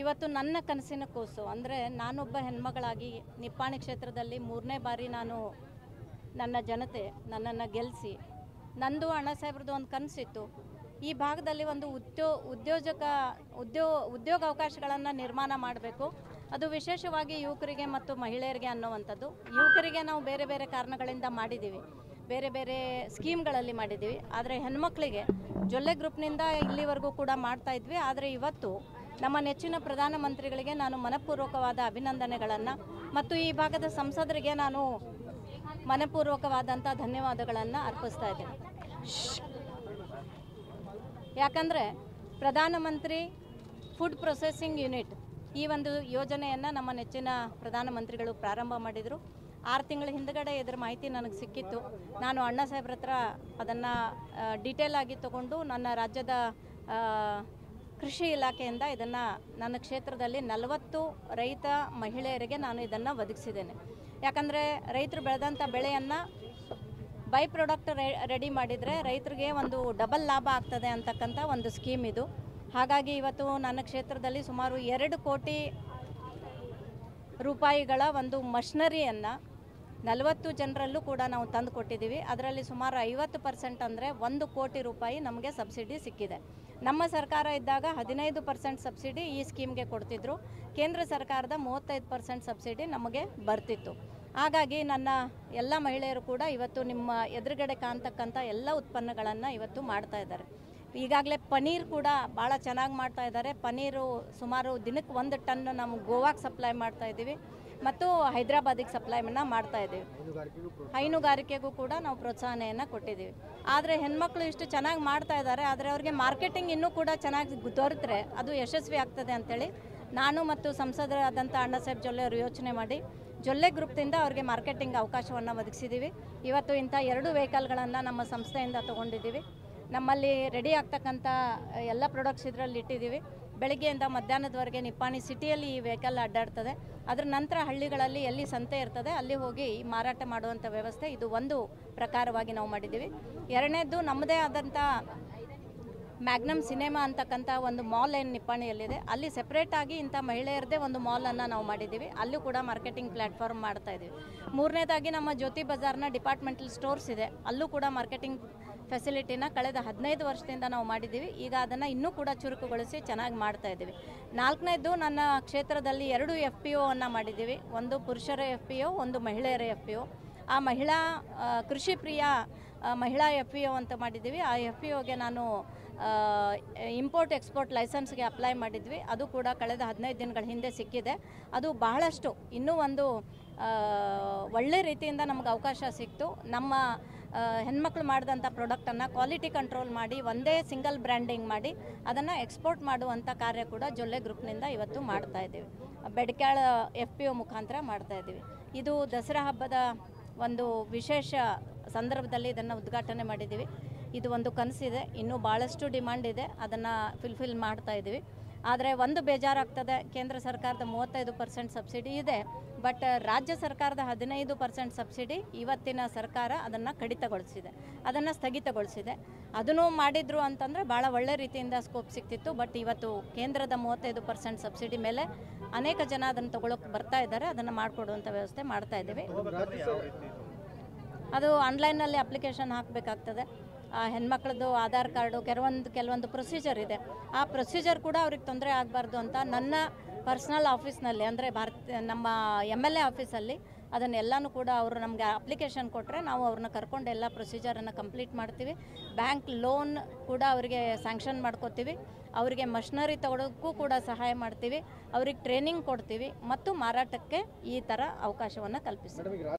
ಇವತ್ತು ನನ್ನ ಕನಸಿನ ಕೂಸು ಅಂದರೆ ನಾನೊಬ್ಬ ಹೆಣ್ಮಗಳಾಗಿ ನಿಪ್ಪಾಣಿ ಕ್ಷೇತ್ರದಲ್ಲಿ ಮೂರನೇ ಬಾರಿ ನಾನು ನನ್ನ ಜನತೆ ನನ್ನನ್ನು ಗೆಲ್ಲಿಸಿ ನಂದು ಅಣ್ಣ ಸಾಹೇಬ್ರದ್ದು ಒಂದು ಕನಸಿತ್ತು. ಈ ಭಾಗದಲ್ಲಿ ಒಂದು ಉದ್ಯೋ, ಉದ್ಯೋಜಕ, ಉದ್ಯೋ ಉದ್ಯೋಗ ಅವಕಾಶಗಳನ್ನು ನಿರ್ಮಾಣ ಮಾಡಬೇಕು. ಅದು ವಿಶೇಷವಾಗಿ ಯುವಕರಿಗೆ ಮತ್ತು ಮಹಿಳೆಯರಿಗೆ ಅನ್ನುವಂಥದ್ದು. ಯುವಕರಿಗೆ ನಾವು ಬೇರೆ ಬೇರೆ ಕಾರಣಗಳಿಂದ ಮಾಡಿದ್ದೀವಿ. ಬೇರೆ ಬೇರೆ ಸ್ಕೀಮ್ಗಳಲ್ಲಿ ಮಾಡಿದ್ದೀವಿ. ಆದರೆ ಹೆಣ್ಮಕ್ಳಿಗೆ ಜೊಲ್ಲೆ ಗ್ರೂಪ್ನಿಂದ ಇಲ್ಲಿವರೆಗೂ ಕೂಡ ಮಾಡ್ತಾಯಿದ್ವಿ ಆದರೆ ಇವತ್ತು ನಮ್ಮ ನೆಚ್ಚಿನ ಪ್ರಧಾನಮಂತ್ರಿಗಳಿಗೆ ನಾನು ಮನಪೂರ್ವಕವಾದ ಅಭಿನಂದನೆಗಳನ್ನು ಮತ್ತು ಈ ಭಾಗದ ಸಂಸದರಿಗೆ ನಾನು ಮನಪೂರ್ವಕವಾದಂಥ ಧನ್ಯವಾದಗಳನ್ನು ಅರ್ಪಿಸ್ತಾ ಇದ್ದೀನಿ. ಯಾಕಂದರೆ ಪ್ರಧಾನಮಂತ್ರಿ ಫುಡ್ ಪ್ರೊಸೆಸಿಂಗ್ ಯೂನಿಟ್ ಈ ಒಂದು ಯೋಜನೆಯನ್ನು ನಮ್ಮ ನೆಚ್ಚಿನ ಪ್ರಧಾನಮಂತ್ರಿಗಳು ಪ್ರಾರಂಭ ಮಾಡಿದರು. ಆರು ತಿಂಗಳ ಹಿಂದಗಡೆ ಇದರ ಮಾಹಿತಿ ನನಗೆ ಸಿಕ್ಕಿತ್ತು. ನಾನು ಅಣ್ಣ ಸಾಹೇಬ್ರ ಹತ್ರ ಅದನ್ನು ಡೀಟೇಲ್ ಆಗಿ ತಗೊಂಡು ನನ್ನ ರಾಜ್ಯದ ಕೃಷಿ ಇಲಾಖೆಯಿಂದ ಇದನ್ನು ನನ್ನ ಕ್ಷೇತ್ರದಲ್ಲಿ ನಲವತ್ತು ರೈತ ಮಹಿಳೆಯರಿಗೆ ನಾನು ಇದನ್ನು ಒದಗಿಸಿದ್ದೇನೆ. ಯಾಕಂದರೆ ರೈತರು ಬೆಳೆದಂಥ ಬೆಳೆಯನ್ನು ಬೈ ಪ್ರಾಡಕ್ಟ್ ರೆಡಿ ಮಾಡಿದರೆ ರೈತರಿಗೆ ಒಂದು ಡಬಲ್ ಲಾಭ ಆಗ್ತದೆ ಅಂತಕ್ಕಂಥ ಒಂದು ಸ್ಕೀಮ್ ಇದು. ಹಾಗಾಗಿ ಇವತ್ತು ನನ್ನ ಕ್ಷೇತ್ರದಲ್ಲಿ ಸುಮಾರು ಎರಡು ಕೋಟಿ ರೂಪಾಯಿಗಳ ಒಂದು ಮಷನರಿಯನ್ನು ನಲವತ್ತು ಜನರಲ್ಲೂ ಕೂಡ ನಾವು ತಂದು ಕೊಟ್ಟಿದ್ದೀವಿ. ಅದರಲ್ಲಿ ಸುಮಾರು ಐವತ್ತು ಪರ್ಸೆಂಟ್ ಅಂದರೆ ಒಂದು ಕೋಟಿ ರೂಪಾಯಿ ನಮಗೆ ಸಬ್ಸಿಡಿ ಸಿಕ್ಕಿದೆ. ನಮ್ಮ ಸರ್ಕಾರ ಇದ್ದಾಗ ಹದಿನೈದು ಪರ್ಸೆಂಟ್ ಸಬ್ಸಿಡಿ ಈ ಸ್ಕೀಮ್ಗೆ ಕೊಡ್ತಿದ್ರು. ಕೇಂದ್ರ ಸರ್ಕಾರದ ಮೂವತ್ತೈದು ಪರ್ಸೆಂಟ್ ಸಬ್ಸಿಡಿ ನಮಗೆ ಬರ್ತಿತ್ತು. ಹಾಗಾಗಿ ನನ್ನ ಎಲ್ಲ ಮಹಿಳೆಯರು ಕೂಡ ಇವತ್ತು ನಿಮ್ಮ ಎದುರುಗಡೆ ಕಾಣ್ತಕ್ಕಂಥ ಎಲ್ಲ ಉತ್ಪನ್ನಗಳನ್ನು ಇವತ್ತು ಮಾಡ್ತಾ ಇದ್ದಾರೆ. ಈಗಾಗಲೇ ಪನೀರ್ ಕೂಡ ಭಾಳ ಚೆನ್ನಾಗಿ ಮಾಡ್ತಾ ಇದ್ದಾರೆ. ಪನೀರು ಸುಮಾರು ದಿನಕ್ಕೆ ಒಂದು ಟನ್ ನಾವು ಗೋವಾಗೆ ಸಪ್ಲೈ ಮಾಡ್ತಾ ಇದ್ದೀವಿ. ಮತ್ತು ಹೈದರಾಬಾದಿಗೆ ಸಪ್ಲೈನ ಮಾಡ್ತಾ ಇದ್ದೀವಿ. ಹೈನುಗಾರಿಕೆಗೂ ಕೂಡ ನಾವು ಪ್ರೋತ್ಸಾಹನೆಯನ್ನು ಕೊಟ್ಟಿದ್ದೀವಿ. ಆದರೆ ಹೆಣ್ಮಕ್ಳು ಇಷ್ಟು ಚೆನ್ನಾಗಿ ಮಾಡ್ತಾ ಇದ್ದಾರೆ, ಆದರೆ ಅವ್ರಿಗೆ ಮಾರ್ಕೆಟಿಂಗ್ ಇನ್ನೂ ಕೂಡ ಚೆನ್ನಾಗಿ ದೊರೆತರೆ ಅದು ಯಶಸ್ವಿ ಆಗ್ತದೆ ಅಂತೇಳಿ ನಾನು ಮತ್ತು ಸಂಸದರಾದಂಥ ಅಣ್ಣಸಾಹೇಬ್ ಜೊಲ್ಲೆ ಅವರು ಯೋಚನೆ ಮಾಡಿ, ಜೊಲ್ಲೆ ಗ್ರೂಪ್ದಿಂದ ಅವ್ರಿಗೆ ಮಾರ್ಕೆಟಿಂಗ್ ಅವಕಾಶವನ್ನು ಒದಗಿಸಿದ್ದೀವಿ ಇವತ್ತು ಇಂಥ ಎರಡು ವೆಹಿಕಲ್ಗಳನ್ನು ನಮ್ಮ ಸಂಸ್ಥೆಯಿಂದ ತೊಗೊಂಡಿದ್ದೀವಿ. ನಮ್ಮಲ್ಲಿ ರೆಡಿ ಆಗ್ತಕ್ಕಂಥ ಎಲ್ಲ ಪ್ರಾಡಕ್ಟ್ಸ್ ಇದರಲ್ಲಿ ಇಟ್ಟಿದ್ದೀವಿ. ಬೆಳಗ್ಗೆಯಿಂದ ಮಧ್ಯಾಹ್ನದವರೆಗೆ ನಿಪ್ಪಾಣಿ ಸಿಟಿಯಲ್ಲಿ ಈ ವೆಹಿಕಲ್ ಅಡ್ಡಾಡ್ತದೆ. ಅದರ ನಂತರ ಹಳ್ಳಿಗಳಲ್ಲಿ ಎಲ್ಲಿ ಸಂತೆ ಇರ್ತದೆ, ಅಲ್ಲಿ ಹೋಗಿ ಮಾರಾಟ ಮಾಡುವಂಥ ವ್ಯವಸ್ಥೆ ಇದು ಒಂದು ಪ್ರಕಾರವಾಗಿ ನಾವು ಮಾಡಿದ್ದೀವಿ. ಎರಡನೇದು ನಮ್ಮದೇ ಆದಂಥ ಮ್ಯಾಗ್ನಮ್ ಸಿನಿಮಾ ಅಂತಕ್ಕಂಥ ಒಂದು ಮಾಲ್ ಏನು ನಿಪ್ಪಾಣಿಯಲ್ಲಿದೆ. ಅಲ್ಲಿ ಸೆಪ್ರೇಟಾಗಿ ಇಂಥ ಮಹಿಳೆಯರದೇ ಒಂದು ಮಾಲನ್ನು ನಾವು ಮಾಡಿದ್ದೀವಿ. ಅಲ್ಲೂ ಕೂಡ ಮಾರ್ಕೆಟಿಂಗ್ ಪ್ಲ್ಯಾಟ್ಫಾರ್ಮ್ ಮಾಡ್ತಾ ಇದ್ದೀವಿ ಮೂರನೇದಾಗಿ ನಮ್ಮ ಜ್ಯೋತಿ ಬಜಾರ್ನ ಡಿಪಾರ್ಟ್ಮೆಂಟಲ್ ಸ್ಟೋರ್ಸ್ ಇದೆ. ಅಲ್ಲೂ ಕೂಡ ಮಾರ್ಕೆಟಿಂಗ್ ಫೆಸಿಲಿಟಿನ ಕಳೆದ ಹದಿನೈದು ವರ್ಷದಿಂದ ನಾವು ಮಾಡಿದ್ದೀವಿ. ಈಗ ಅದನ್ನು ಇನ್ನೂ ಕೂಡ ಚುರುಕುಗೊಳಿಸಿ ಚೆನ್ನಾಗಿ ಮಾಡ್ತಾ ಇದ್ದೀವಿ. ನಾಲ್ಕನೇದು ನನ್ನ ಕ್ಷೇತ್ರದಲ್ಲಿ ಎರಡು ಎಫ್ ಪಿ ಒವನ್ನು ಮಾಡಿದ್ದೀವಿ. ಒಂದು ಪುರುಷರ ಎಫ್ ಪಿ ಒ ಒಂದು ಮಹಿಳೆಯರ ಎಫ್ ಪಿ ಒ ಆ ಮಹಿಳಾ ಕೃಷಿ ಪ್ರಿಯ ಮಹಿಳಾ ಎಫ್ ಪಿ ಒ ಅಂತ ಮಾಡಿದ್ದೀವಿ. ಆ ಎಫ್ ಪಿ ಒಗೆ ನಾನು ಇಂಪೋರ್ಟ್ ಎಕ್ಸ್ಪೋರ್ಟ್ ಲೈಸೆನ್ಸ್ಗೆ ಅಪ್ಲೈ ಮಾಡಿದ್ವಿ. ಅದು ಕೂಡ ಕಳೆದ ಹದಿನೈದು ದಿನಗಳ ಹಿಂದೆ ಸಿಕ್ಕಿದೆ. ಅದು ಬಹಳಷ್ಟು ಇನ್ನೂ ಒಂದು ಒಳ್ಳೆ ರೀತಿಯಿಂದ ನಮಗೆ ಅವಕಾಶ ಸಿಕ್ತು. ನಮ್ಮ ಹೆಣ್ಮಕ್ಳು ಮಾಡಿದಂಥ ಪ್ರಾಡಕ್ಟನ್ನು ಕ್ವಾಲಿಟಿ ಕಂಟ್ರೋಲ್ ಮಾಡಿ, ಒಂದೇ ಸಿಂಗಲ್ ಬ್ರ್ಯಾಂಡಿಂಗ್ ಮಾಡಿ, ಅದನ್ನು ಎಕ್ಸ್ಪೋರ್ಟ್ ಮಾಡುವಂಥ ಕಾರ್ಯ ಕೂಡ ಜೊಲ್ಲೆ ಗ್ರೂಪ್ನಿಂದ ಇವತ್ತು ಮಾಡ್ತಾ ಇದ್ದೀವಿ. ಬೆಡ್ಕ್ಯಾಳ ಎಫ್ ಪಿ ಒ ಮುಖಾಂತರ ಮಾಡ್ತಾ ಇದ್ದೀವಿ. ಇದು ದಸರಾ ಹಬ್ಬದ ಒಂದು ವಿಶೇಷ ಸಂದರ್ಭದಲ್ಲಿ ಇದನ್ನು ಉದ್ಘಾಟನೆ ಮಾಡಿದ್ದೀವಿ. ಇದು ಒಂದು ಕನಸಿದೆ. ಇನ್ನೂ ಭಾಳಷ್ಟು ಡಿಮ್ಯಾಂಡ್ ಇದೆ. ಅದನ್ನು ಫಿಲ್ಫಿಲ್ ಮಾಡ್ತಾ ಇದ್ದೀವಿ. ಆದರೆ ಒಂದು ಬೇಜಾರಾಗ್ತದೆ ಕೇಂದ್ರ ಸರ್ಕಾರದ ಮೂವತ್ತೈದು ಪರ್ಸೆಂಟ್ ಸಬ್ಸಿಡಿ ಇದೆ ಬಟ್ ರಾಜ್ಯ ಸರ್ಕಾರದ ಹದಿನೈದು ಪರ್ಸೆಂಟ್ ಸಬ್ಸಿಡಿ ಇವತ್ತಿನ ಸರ್ಕಾರ ಅದನ್ನು ಕಡಿತಗೊಳಿಸಿದೆ ಅದನ್ನು ಸ್ಥಗಿತಗೊಳಿಸಿದೆ. ಅದನ್ನು ಮಾಡಿದ್ರು ಅಂತಂದರೆ ಭಾಳ ಒಳ್ಳೆ ರೀತಿಯಿಂದ ಸ್ಕೋಪ್ ಸಿಕ್ತಿತ್ತು ಬಟ್ ಇವತ್ತು ಕೇಂದ್ರದ ಮೂವತ್ತೈದು ಪರ್ಸೆಂಟ್ ಸಬ್ಸಿಡಿ ಮೇಲೆ ಅನೇಕ ಜನ ಅದನ್ನು ತಗೊಳ್ಳೋಕೆ ಬರ್ತಾ ಇದ್ದಾರೆ ಅದನ್ನು ಮಾಡಿಕೊಡುವಂಥ ವ್ಯವಸ್ಥೆ ಮಾಡ್ತಾ ಇದ್ದೀವಿ. ಅದು ಆನ್ಲೈನಲ್ಲಿ ಅಪ್ಲಿಕೇಶನ್ ಹಾಕಬೇಕಾಗ್ತದೆ. ಹೆಣ್ಮಕ್ಳದ್ದು ಆಧಾರ್ ಕಾರ್ಡು, ಕೆಲವೊಂದು ಕೆಲವೊಂದು ಪ್ರೊಸೀಜರ್ ಇದೆ. ಆ ಪ್ರೊಸೀಜರ್ ಕೂಡ ಅವ್ರಿಗೆ ತೊಂದರೆ ಆಗಬಾರ್ದು ಅಂತ ನನ್ನ ಪರ್ಸ್ನಲ್ ಆಫೀಸ್ನಲ್ಲಿ ಅಂದರೆ ಭಾರತ ನಮ್ಮ ಎಂ ಎಲ್ ಎ ಆಫೀಸಲ್ಲಿ ಅದನ್ನೆಲ್ಲನೂ ಕೂಡ ಅವರು ನಮಗೆ ಅಪ್ಲಿಕೇಶನ್ ಕೊಟ್ಟರೆ ನಾವು ಅವ್ರನ್ನ ಕರ್ಕೊಂಡು ಎಲ್ಲ ಪ್ರೊಸೀಜರನ್ನು ಕಂಪ್ಲೀಟ್ ಮಾಡ್ತೀವಿ. ಬ್ಯಾಂಕ್ ಲೋನ್ ಕೂಡ ಅವರಿಗೆ ಸ್ಯಾಂಕ್ಷನ್ ಮಾಡ್ಕೋತೀವಿ. ಅವರಿಗೆ ಮಷನರಿ ತಗೊಳ್ಳೋಕ್ಕೂ ಕೂಡ ಸಹಾಯ ಮಾಡ್ತೀವಿ. ಅವ್ರಿಗೆ ಟ್ರೈನಿಂಗ್ ಕೊಡ್ತೀವಿ. ಮತ್ತು ಮಾರಾಟಕ್ಕೆ ಈ ಥರ ಅವಕಾಶವನ್ನು ಕಲ್ಪಿಸ್ತೀವಿ.